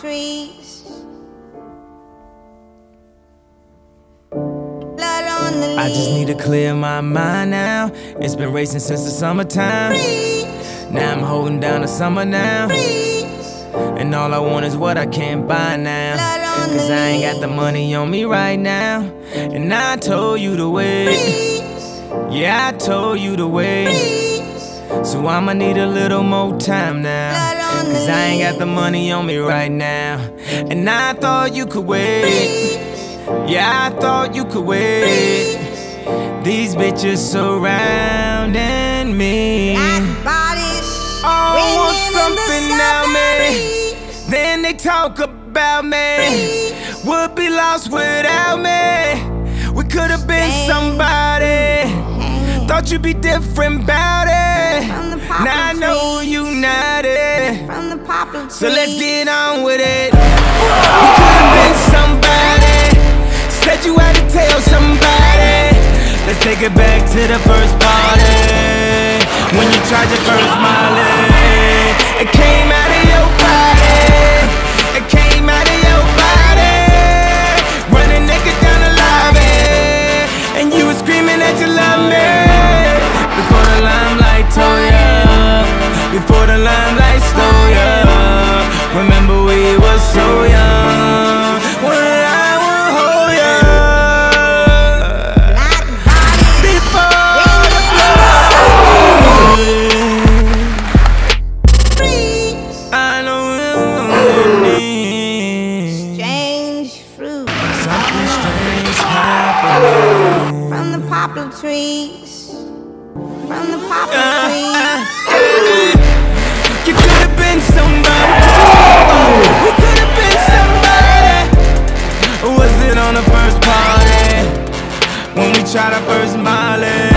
trees. The leaves. I just need to clear my mind now. It's been racing since the summertime. Now I'm holding down the summer now. And all I want is what I can't buy now. Cause I ain't got the money on me right now. And I told you to wait. Yeah, I told you to wait. So I'ma need a little more time now. Cause I ain't got the money on me right now. And I thought you could wait. Yeah, I thought you could wait. These bitches surrounding me. Body's Oh, want ringing in the something now, man. Then they talk about me. Would be lost without me. We could have been somebody. Thought you'd be different about it. From the poplar Now I know you not it. So let's get on with it. You could have been somebody. Said you had to tell somebody. Let's take it back to the first party. When you tried your first Molly. Something strange happening. from the poplar trees. From the poplar trees. You could have been somebody. We could have been somebody. Was it on the first party? When we tried our first Molly?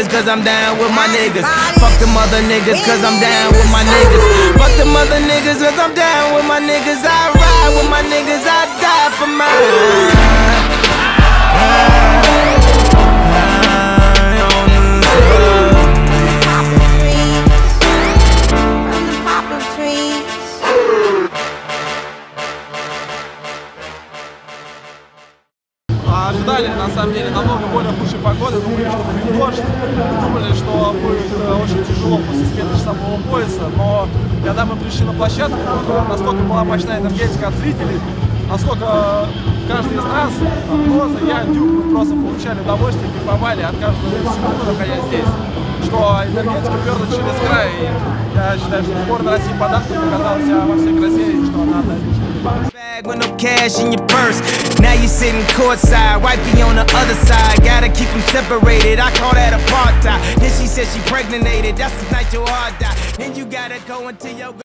Niggas, cause I'm down with my niggas. Fuck them other niggas, cause I'm down with my niggas. Fuck them other niggas, cause I'm down with my niggas. I ride with my niggas, I die for mine. Ожидали, на самом деле, намного более худшей погоды. Думали, что будет дождь. Думали, что будет э, очень тяжело после смены часового пояса. Но когда мы пришли на площадку, э, настолько была мощная энергетика от зрителей, настолько каждый из нас, э, Роза, я, Дюк, мы просто получали удовольствие, кайфовали от каждого секунды, находясь здесь. Что энергетика перла через край. И я считаю, что сборная России подарок показала себя во всей красе, Bag with no cash in your purse. Now you're sitting courtside, wifey on the other side. Gotta keep them separated. I call that apartheid. Then she said she pregnated. That's the night your heart died. Then you gotta go into your